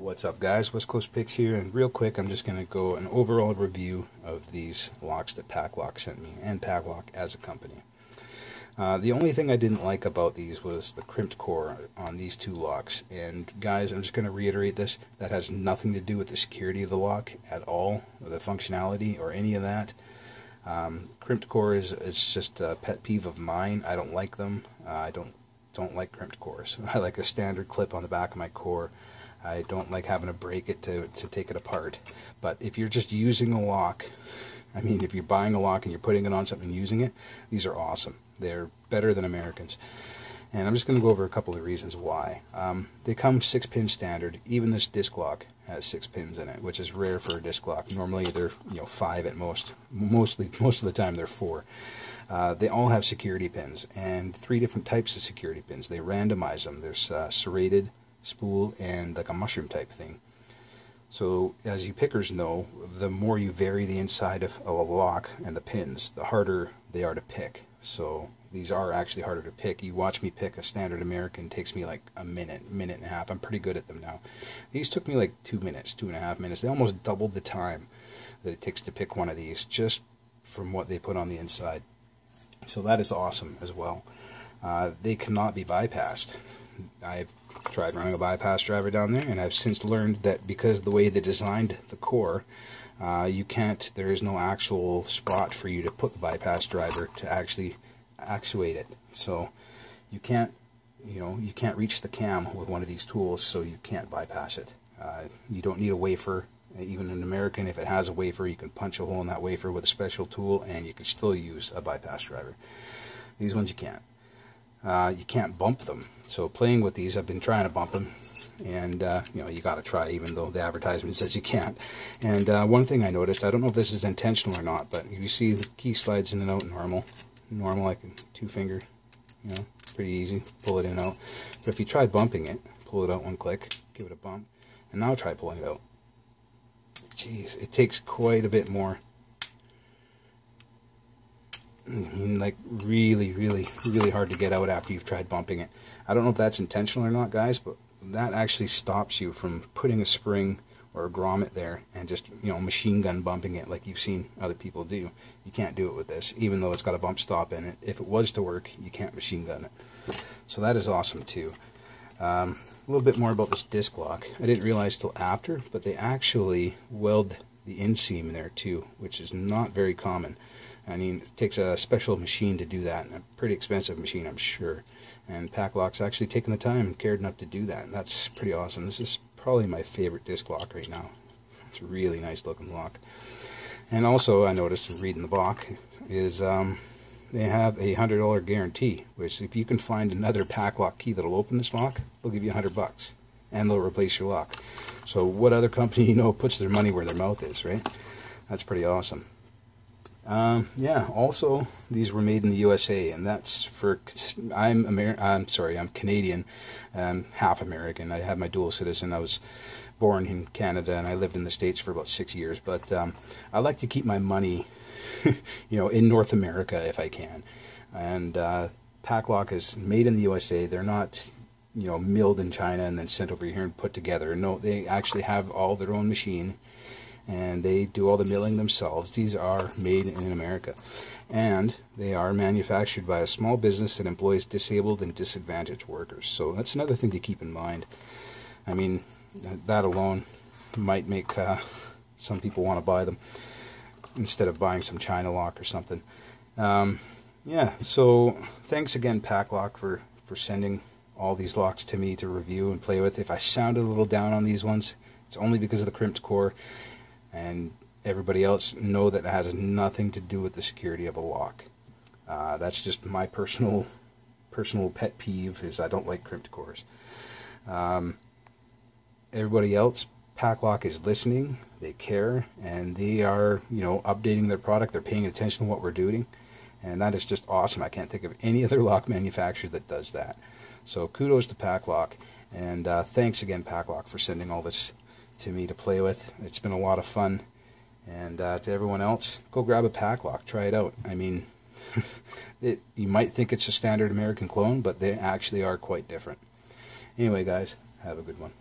What's up guys, West Coast Picks here, and real quick I'm just going to go an overall review of these locks that Paclock sent me, and Paclock as a company. Uh, the only thing I didn't like about these was the crimped core on these two locks, and guys, I'm just going to reiterate this, that has nothing to do with the security of the lock at all, or the functionality, or any of that. Um, crimped core is, is just a pet peeve of mine, I don't like them, uh, I don't, don't like crimped cores. I like a standard clip on the back of my core. I don't like having to break it to, to take it apart. But if you're just using a lock, I mean, if you're buying a lock and you're putting it on something and using it, these are awesome. They're better than Americans. And I'm just going to go over a couple of reasons why. Um, they come six pin standard. Even this disc lock has six pins in it, which is rare for a disc lock. Normally they're you know five at most. Mostly most of the time they're four. Uh, they all have security pins and three different types of security pins. They randomize them. There's uh, serrated, spool and like a mushroom type thing. So as you pickers know, the more you vary the inside of, a lock and the pins, the harder they are to pick. So these are actually harder to pick. You watch me pick a standard American, takes me like a minute, minute and a half. I'm pretty good at them now. These took me like two minutes, two and a half minutes. They almost doubled the time that it takes to pick one of these just from what they put on the inside. So that is awesome as well. Uh, they cannot be bypassed. I've tried running a bypass driver down there, and I've since learned that because the way they designed the core, uh, you can't, there is no actual spot for you to put the bypass driver to actually actuate it. So you can't, you know, you can't reach the cam with one of these tools, so you can't bypass it. Uh, you don't need a wafer. Even an American, if it has a wafer, you can punch a hole in that wafer with a special tool, and you can still use a bypass driver. These ones you can't uh, you can't bump them. So playing with these, I've been trying to bump them, and uh, you know you got to try, even though the advertisement says you can't. And uh, one thing I noticed, I don't know if this is intentional or not, but you see the key slides in and out normal, normal like two finger, you know, pretty easy, pull it in and out. But if you try bumping it, pull it out one click, give it a bump, and now try pulling it out. Jeez, it takes quite a bit more I mean, like really, really, really hard to get out after you've tried bumping it. I don't know if that's intentional or not, guys, but that actually stops you from putting a spring or a grommet there and just, you know, machine gun bumping it like you've seen other people do. You can't do it with this, even though it's got a bump stop in it. If it was to work, you can't machine gun it. So that is awesome, too. Um, a little bit more about this disc lock. I didn't realize till after, but they actually weld the inseam there, too, which is not very common. I mean, it takes a special machine to do that, a pretty expensive machine, I'm sure. And Paclock's actually taken the time and cared enough to do that, and that's pretty awesome. This is probably my favorite disc lock right now. It's a really nice looking lock. And also, I noticed reading the box is um, they have a hundred dollar guarantee, which if you can find another Paclock key that'll open this lock, they'll give you a hundred bucks, and they'll replace your lock. So, what other company you know puts their money where their mouth is, right? That's pretty awesome. Um, yeah. Also, these were made in the USA, and that's for I'm Amer I'm sorry, I'm Canadian, um, half American. I have my dual citizen. I was born in Canada, and I lived in the states for about six years. But um, I like to keep my money, you know, in North America if I can. And uh, Paclock is made in the USA. They're not you know milled in China and then sent over here and put together. No, they actually have all their own machine and they do all the milling themselves. These are made in America. And they are manufactured by a small business that employs disabled and disadvantaged workers. So that's another thing to keep in mind. I mean, that alone might make uh, some people want to buy them instead of buying some China lock or something. Um, yeah, so thanks again, Paclock, for, for sending all these locks to me to review and play with. If I sounded a little down on these ones, it's only because of the crimped core and everybody else know that it has nothing to do with the security of a lock. Uh, that's just my personal personal pet peeve is I don't like crimped cores. Um, everybody else, Paclock is listening, they care, and they are, you know, updating their product. They're paying attention to what we're doing, and that is just awesome. I can't think of any other lock manufacturer that does that. So kudos to Paclock, and uh, thanks again, Paclock, for sending all this to me to play with. It's been a lot of fun. And uh, to everyone else, go grab a Paclock, try it out. I mean, it, you might think it's a standard American clone, but they actually are quite different. Anyway, guys, have a good one.